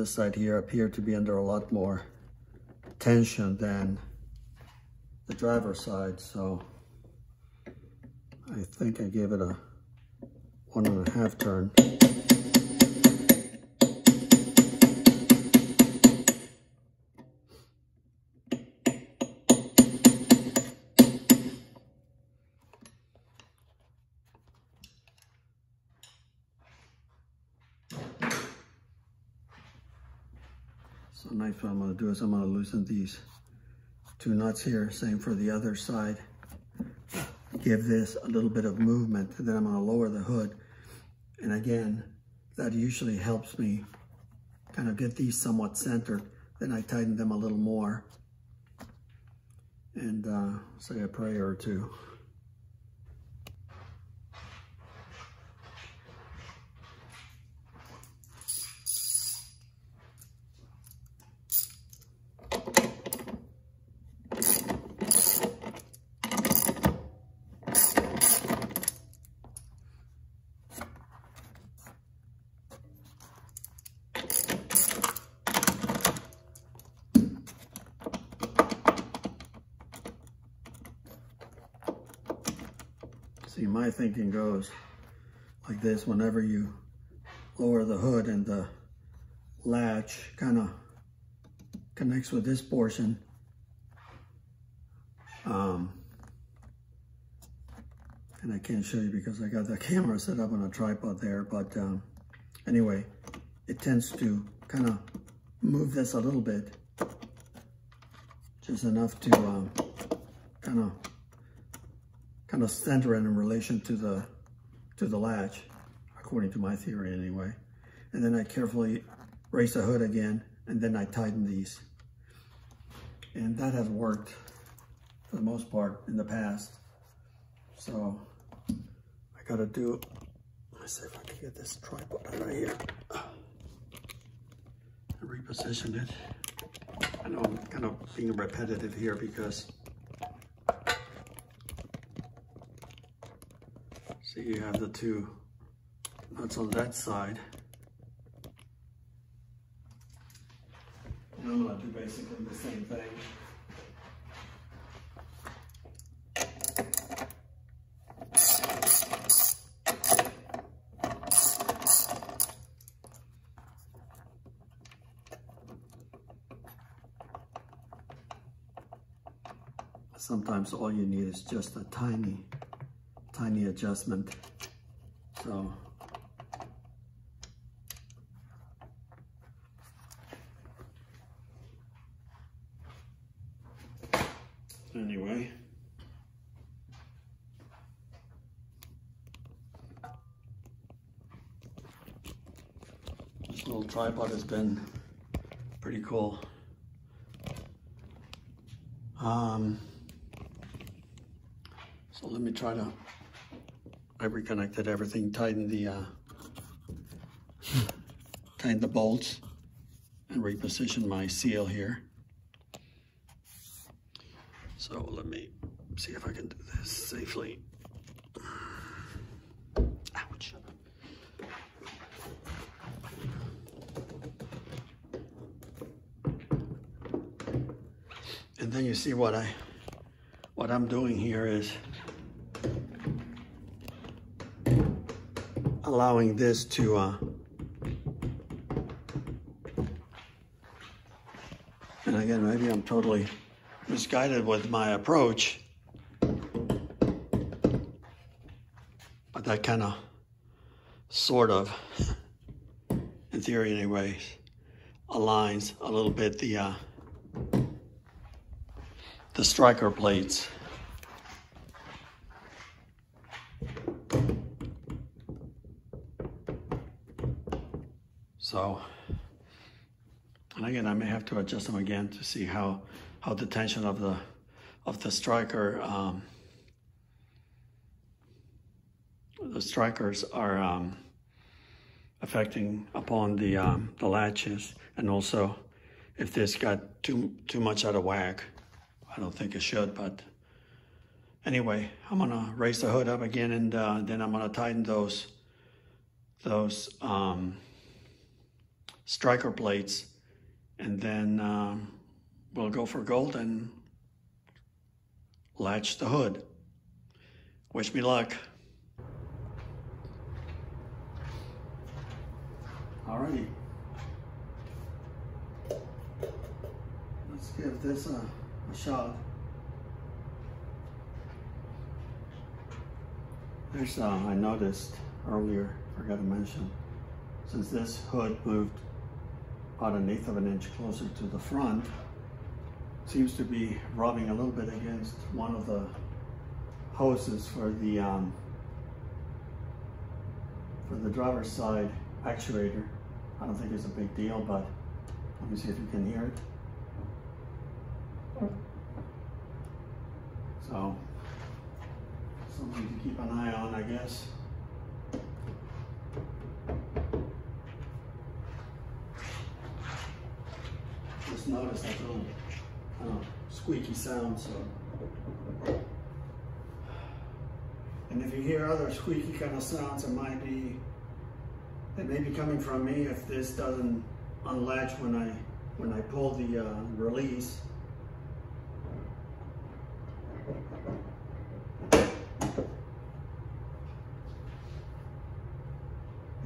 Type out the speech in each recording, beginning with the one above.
this side here appeared to be under a lot more tension than the driver's side. So I think I gave it a one and a half turn. So next what I'm gonna do is I'm gonna loosen these two nuts here, same for the other side. Give this a little bit of movement, and then I'm gonna lower the hood. And again, that usually helps me kind of get these somewhat centered. Then I tighten them a little more and uh, say a prayer or two. See, my thinking goes like this whenever you lower the hood and the latch kind of connects with this portion. Um, and I can't show you because I got the camera set up on a tripod there, but um, anyway, it tends to kind of move this a little bit, just enough to um, kind of kind of center it in relation to the to the latch, according to my theory anyway. And then I carefully raise the hood again, and then I tighten these. And that has worked for the most part in the past. So I gotta do, let's see if I can get this tripod out right here. And reposition it. I know I'm kind of being repetitive here because See, you have the two nuts on that side. And I'm gonna do basically the same thing. Sometimes all you need is just a tiny tiny adjustment. So anyway. This little tripod has been pretty cool. Um, so let me try to I reconnected everything, tightened the uh, tightened the bolts, and repositioned my seal here. So let me see if I can do this safely. Ouch. And then you see what I what I'm doing here is allowing this to uh, and again maybe I'm totally misguided with my approach but that kind of sort of in theory anyways aligns a little bit the uh, the striker plates So, and again, I may have to adjust them again to see how, how the tension of the, of the striker, um, the strikers are um, affecting upon the, um, the latches. And also if this got too, too much out of whack, I don't think it should, but anyway, I'm gonna raise the hood up again and uh, then I'm gonna tighten those, those, um, striker plates, and then um, we'll go for gold and latch the hood. Wish me luck. Alrighty. Let's give this a, a shot. There's, uh, I noticed earlier, forgot to mention, since this hood moved about an eighth of an inch closer to the front, seems to be rubbing a little bit against one of the hoses for the um, for the driver's side actuator. I don't think it's a big deal, but let me see if you can hear it. So, something to keep an eye on, I guess. Just notice that little uh, squeaky sound, so. And if you hear other squeaky kind of sounds, it might be, it may be coming from me if this doesn't unlatch when I, when I pull the uh, release. Okay,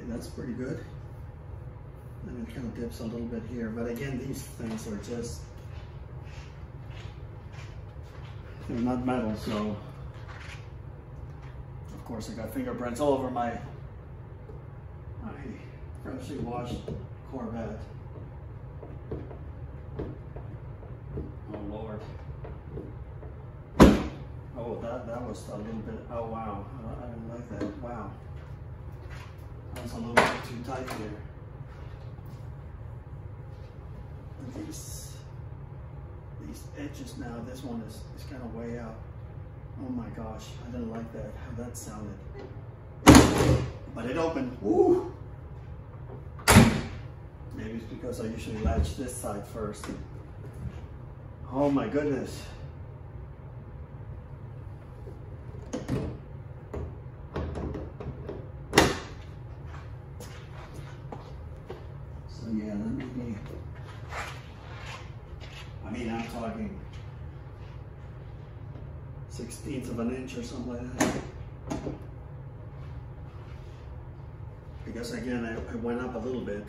that's pretty good. And it kind of dips a little bit here, but again, these things are just, they're not metal, so of course, I got fingerprints all over my, my freshly washed Corvette. Oh Lord. Oh, that, that was a little bit, oh wow, I didn't like that, wow. That was a little bit too tight there. These, edges now, this one is, is kind of way out. Oh my gosh, I didn't like that, how that sounded. But it opened, woo! Maybe it's because I usually latch this side first. Oh my goodness. So yeah, let me, I mean, I'm talking sixteenth of an inch or something like that. I guess again, I, I went up a little bit,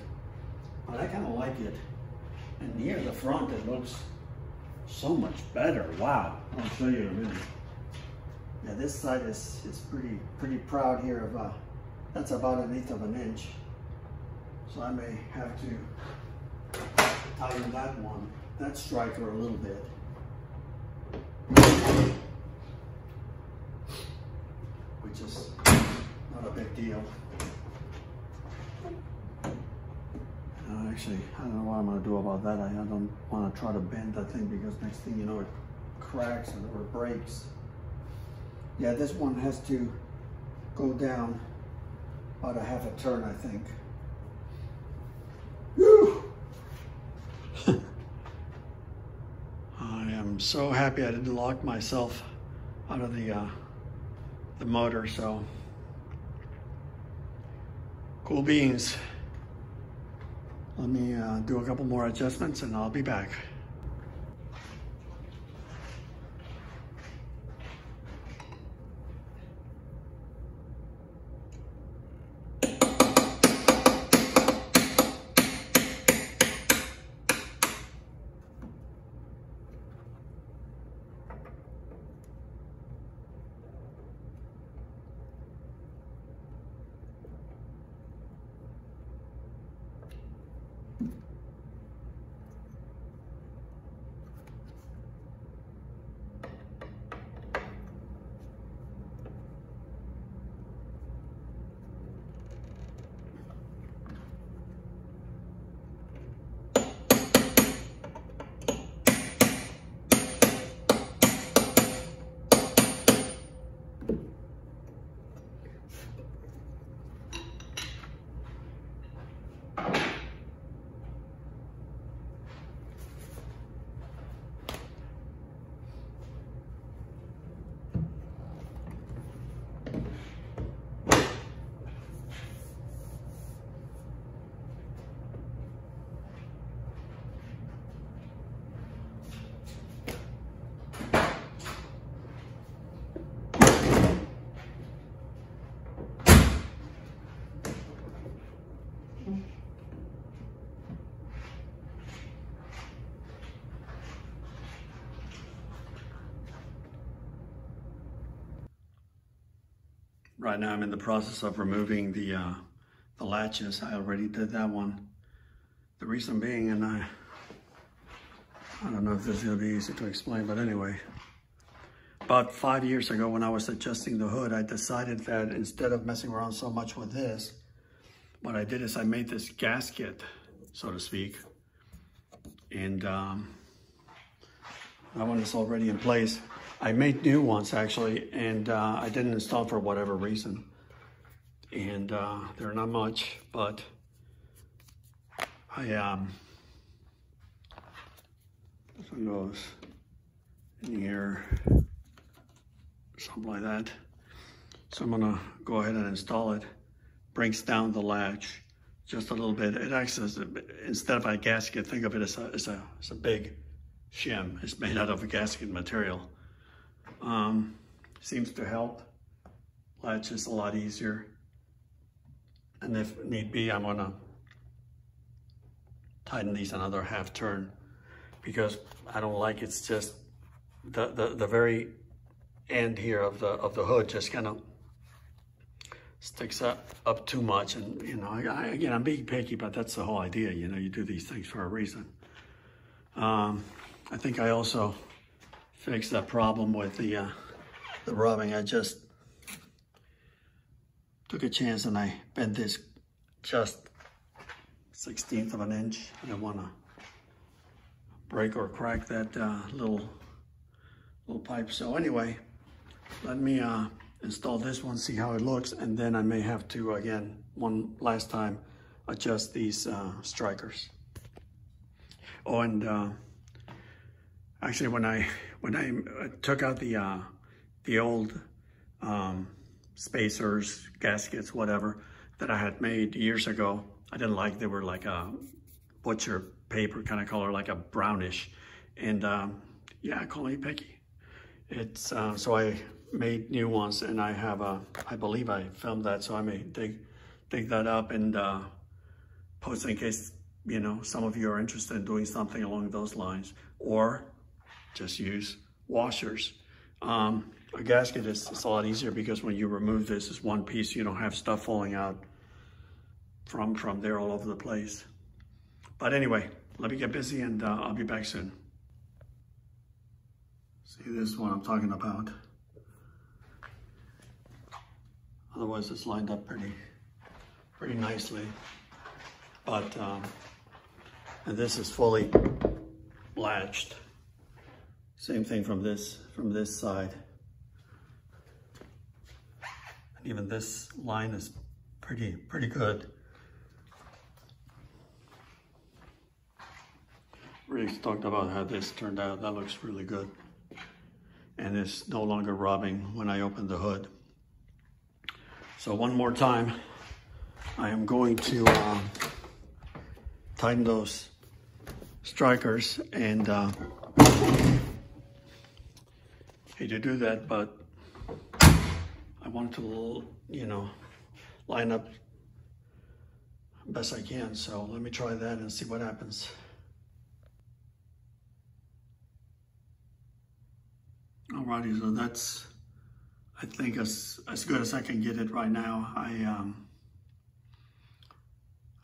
but I kind of like it. And near the front, it looks so much better. Wow. I'll show you in a minute. Yeah, this side is, is pretty, pretty proud here of, uh, that's about an eighth of an inch. So I may have to tighten that one, that striker a little bit. Which is not a big deal. Uh, actually, I don't know what I'm gonna do about that. I, I don't wanna try to bend that thing because next thing you know, it cracks or breaks. Yeah, this one has to go down about a half a turn, I think. I am so happy I didn't lock myself out of the uh, the motor, so cool beans. Let me uh, do a couple more adjustments and I'll be back. Right now I'm in the process of removing the, uh, the latches. I already did that one. The reason being, and I, I don't know if this is gonna be easy to explain, but anyway, about five years ago when I was adjusting the hood, I decided that instead of messing around so much with this, what I did is I made this gasket, so to speak, and um, that one is already in place. I made new ones actually, and uh, I didn't install for whatever reason. And uh, they're not much, but I, um, this one goes in here, something like that. So I'm gonna go ahead and install it. Brings down the latch just a little bit. It acts as, a, instead of a gasket, think of it as a, as a, as a big shim. It's made out of a gasket material. Um, seems to help. Latch is a lot easier. And if need be, I'm gonna tighten these another half turn because I don't like it's just the, the, the very end here of the, of the hood just kind of sticks up, up too much. And, you know, I, again, I'm being picky, but that's the whole idea. You know, you do these things for a reason. Um, I think I also fixed that problem with the, uh, the rubbing. I just took a chance and I bent this just 16th of an inch. I don't want to break or crack that uh, little little pipe. So anyway, let me uh, install this one, see how it looks, and then I may have to, again, one last time, adjust these uh, strikers. Oh, and uh, actually when I when I uh, took out the uh, the old um, spacers, gaskets, whatever, that I had made years ago, I didn't like, they were like a butcher paper kind of color, like a brownish. And um, yeah, call me picky. It's, uh, so I made new ones and I have a, I believe I filmed that, so I may dig, dig that up and uh, post in case, you know, some of you are interested in doing something along those lines or just use washers. Um, a gasket is it's a lot easier because when you remove this, it's one piece, you don't have stuff falling out from, from there all over the place. But anyway, let me get busy and uh, I'll be back soon. See, this is what I'm talking about. Otherwise, it's lined up pretty, pretty nicely. But, um, and this is fully latched. Same thing from this, from this side. And even this line is pretty, pretty good. Really talked about how this turned out. That looks really good. And it's no longer rubbing when I open the hood. So one more time, I am going to uh, tighten those strikers and uh, hate to do that, but I want to, you know, line up best I can. So let me try that and see what happens. Alrighty, so that's, I think, as, as good as I can get it right now. I, um,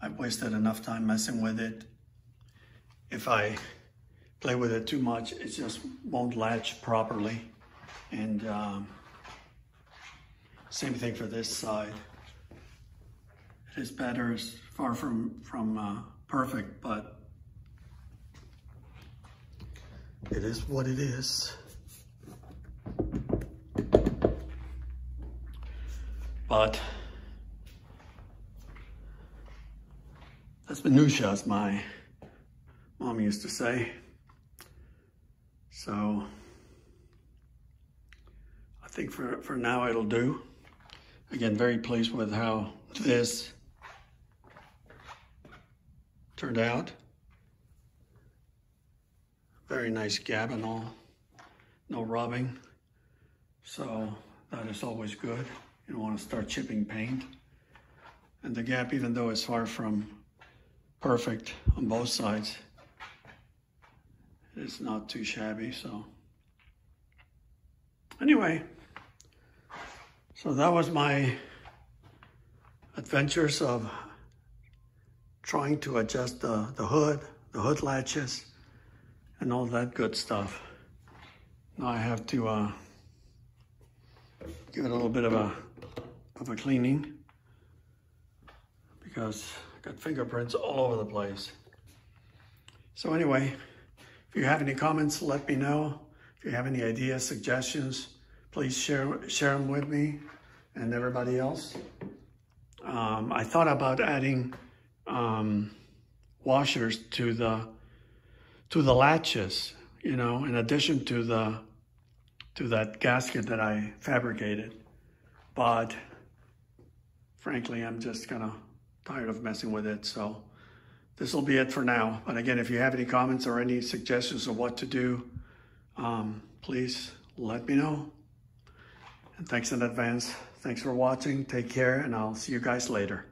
I've wasted enough time messing with it. If I play with it too much, it just won't latch properly. And um, same thing for this side. It is better, it's far from, from uh, perfect, but it is what it is. But that's minutia, as my mom used to say. So I think for, for now it'll do. Again, very pleased with how this turned out. Very nice gap and all, no rubbing. So that is always good. You don't want to start chipping paint. And the gap, even though it's far from perfect on both sides, it's not too shabby, so. Anyway, So that was my adventures of trying to adjust the, the hood, the hood latches, and all that good stuff. Now I have to uh, give it a little bit of a of a cleaning because I got fingerprints all over the place. So anyway, if you have any comments, let me know. If you have any ideas, suggestions, please share share them with me and everybody else. Um, I thought about adding um, washers to the to the latches, you know, in addition to the to that gasket that I fabricated. But frankly, I'm just kind of tired of messing with it. So this will be it for now. But again, if you have any comments or any suggestions of what to do, um, please let me know. And thanks in advance. Thanks for watching. Take care, and I'll see you guys later.